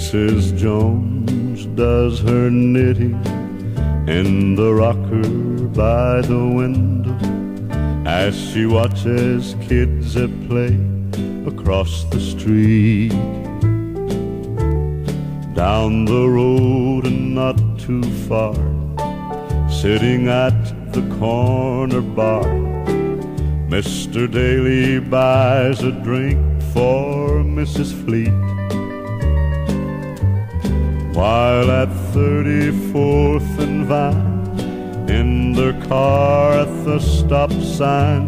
Mrs. Jones does her knitting in the rocker by the window as she watches kids at play across the street. Down the road and not too far, sitting at the corner bar, Mr. Daly buys a drink for Mrs. Fleet. While at 34th and Vine, in their car at the stop sign,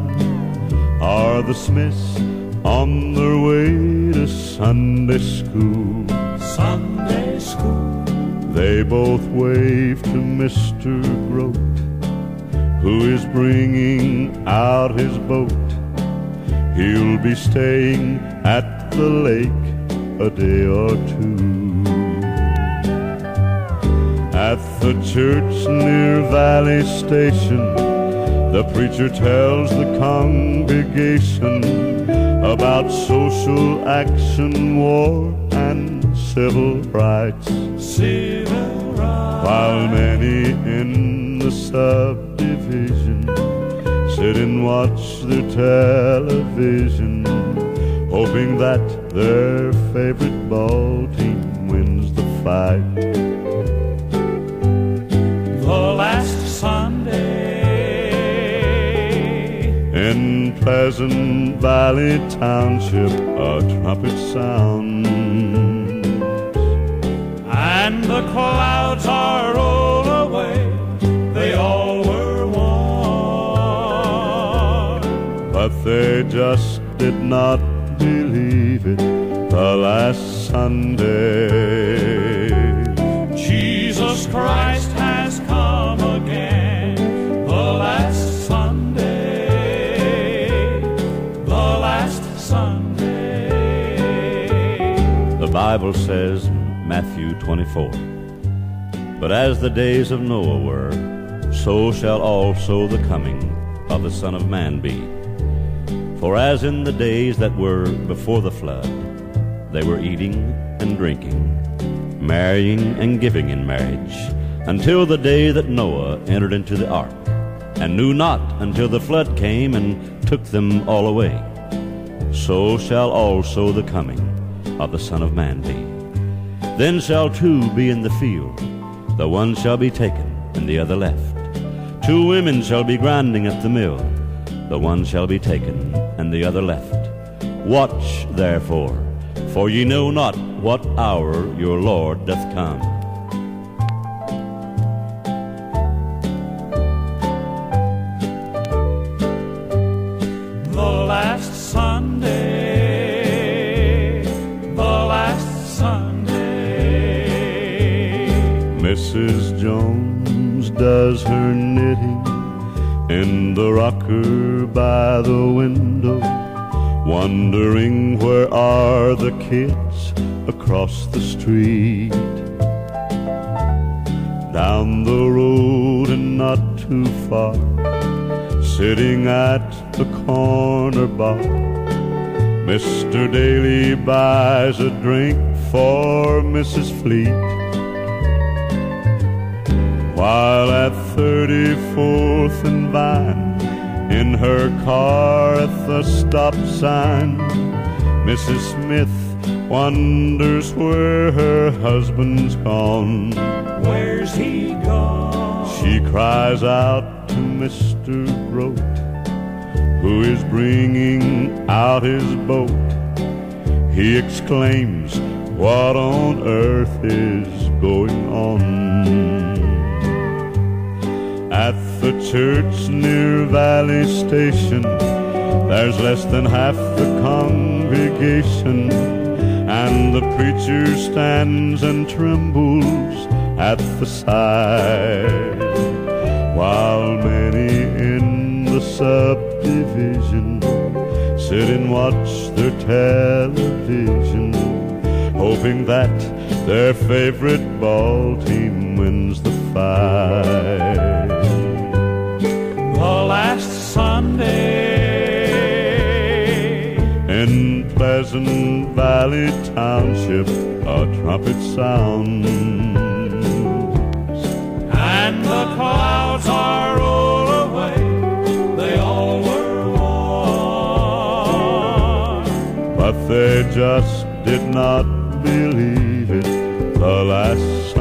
are the Smiths on their way to Sunday school. Sunday school. They both wave to Mr. Grote, who is bringing out his boat. He'll be staying at the lake a day or two. At the church near Valley Station, the preacher tells the congregation about social action, war, and civil rights. Civil rights. While many in the subdivision sit and watch their television, hoping that their favorite ball team wins the fight. Pleasant Valley Township, a trumpet sounds. And the clouds are rolled away. They all were one. But they just did not believe it the last Sunday. Jesus Christ Bible says, Matthew 24, But as the days of Noah were, so shall also the coming of the Son of Man be. For as in the days that were before the flood, they were eating and drinking, marrying and giving in marriage, until the day that Noah entered into the ark, and knew not until the flood came and took them all away. So shall also the coming of the Son of Man be. Then shall two be in the field, the one shall be taken, and the other left. Two women shall be grinding at the mill, the one shall be taken, and the other left. Watch therefore, for ye know not what hour your Lord doth come. Mrs. Jones does her knitting in the rocker by the window, wondering where are the kids across the street. Down the road and not too far, sitting at the corner bar, Mr. Daly buys a drink for Mrs. Fleet. While at 34th and Vine, in her car at the stop sign, Mrs. Smith wonders where her husband's gone. Where's he gone? She cries out to Mr. Grote, who is bringing out his boat. He exclaims, What on earth is going on? The church near Valley Station, there's less than half the congregation, and the preacher stands and trembles at the sight, while many in the subdivision sit and watch their television, hoping that their favorite ball team wins the fight. Pleasant Valley Township, a trumpet sounds. And the clouds are rolled away, they all were warm. But they just did not believe it the last